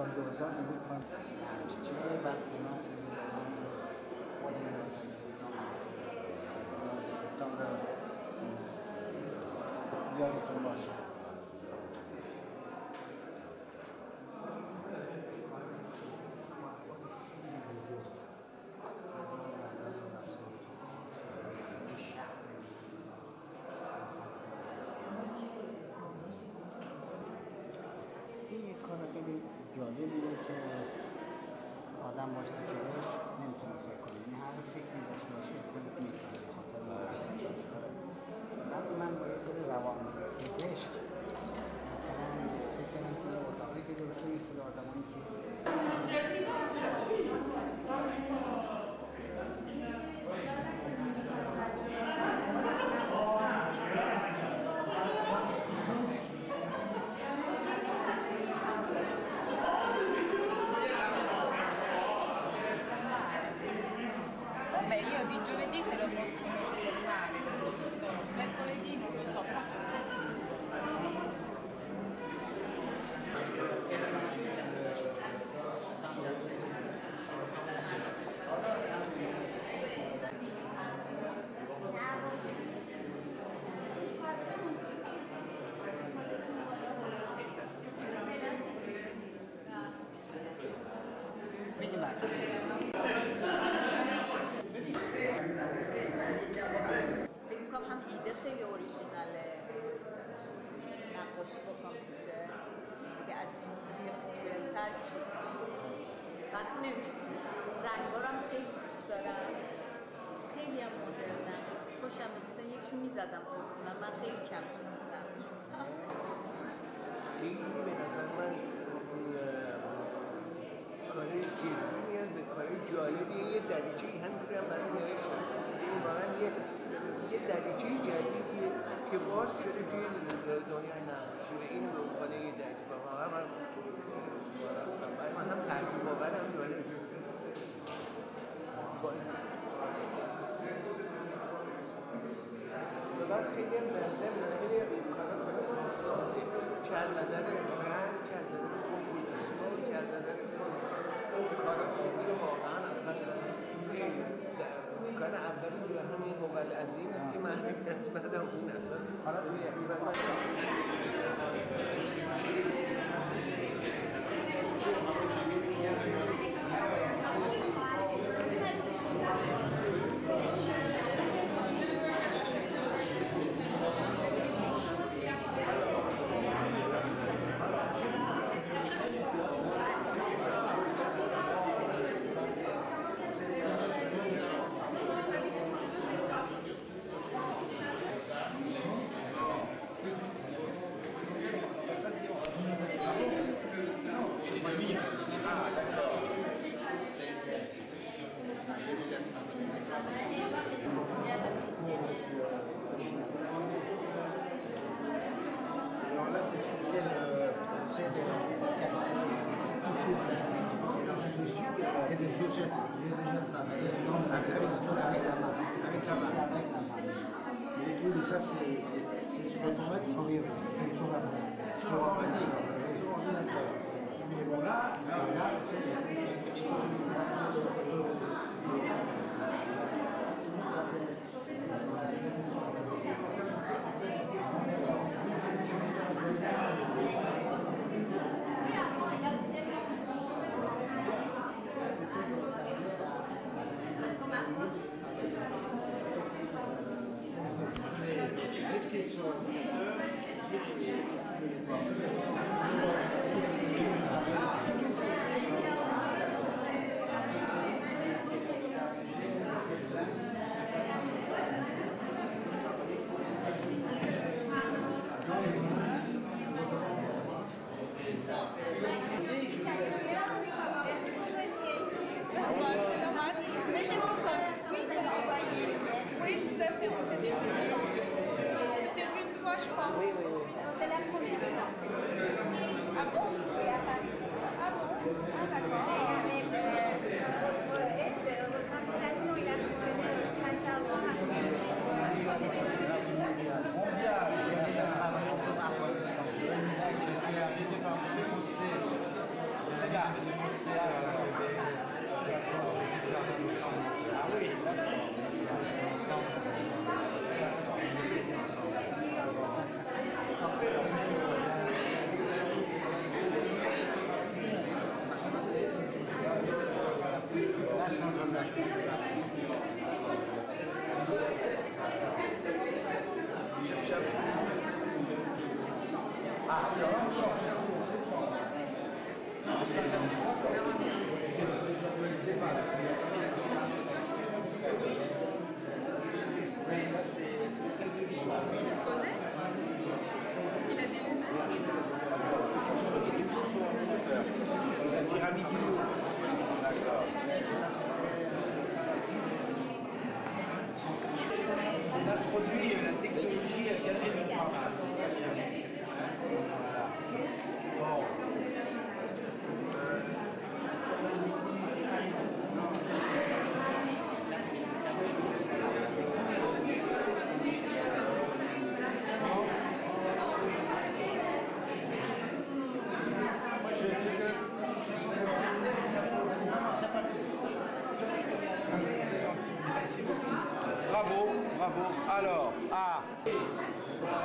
sonrosa ci sei battuto settembre diario Tommaso این جالبیه که آدم باشته جلوش نمی‌تونه فکر کنه. یعنی هر فکری داشته di giovedì نقاشی با کامپیوتر. دیگه از این ویرچوال تر چی؟ بعد نمی‌تونم. رنگارم خیلی دوست دارم. خیلی هم مدرنم. خوشم میاد. مثلا یکشون می‌زدم تو خونم. من خیلی کم چیز می‌زدم خیلی که شده توی دنیای و این عنوان یه دریچه واقعا من برای من هم تعجب آور هم جالب با- و بعد خیلی هم لازم خیلی کارا کنه احساسی چه از نظر رنگ چه از نظر کمپوزیسیون چه از نظر اون کار آبی واقعا اصلا كان أبداً في الهم هو الأزيمة كما أنك أسمده من أسفل et déjà travaillé avec, la main. La. Avec la. Mais ça, c'est c'est- c'est sur l'informatique. Sur l'informatique. Mais bon, là, là, Qu'est-ce Gracias. bravo. Alors, A. Ah.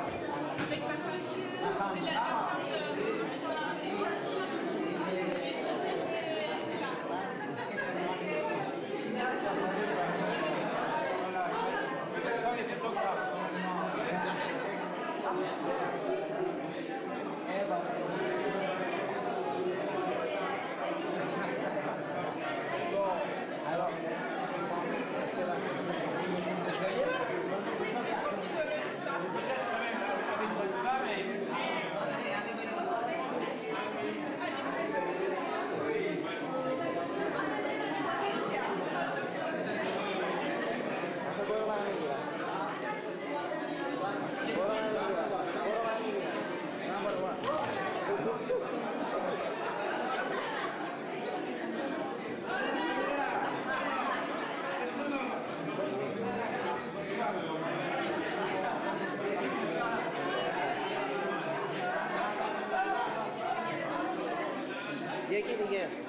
देखिए भैया